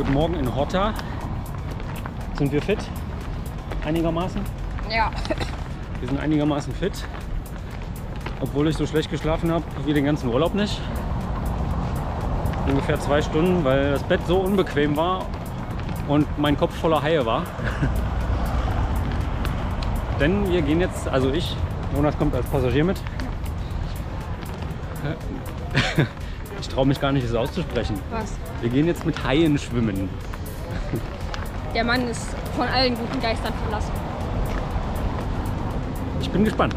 Guten Morgen in Horta. Sind wir fit? Einigermaßen? Ja. Wir sind einigermaßen fit. Obwohl ich so schlecht geschlafen habe wie den ganzen Urlaub nicht. Ungefähr zwei Stunden, weil das Bett so unbequem war und mein Kopf voller Haie war. Denn wir gehen jetzt, also ich, Jonas kommt als Passagier mit. Ich traue mich gar nicht, es auszusprechen. Was? Wir gehen jetzt mit Haien schwimmen. Der Mann ist von allen guten Geistern verlassen. Ich bin gespannt.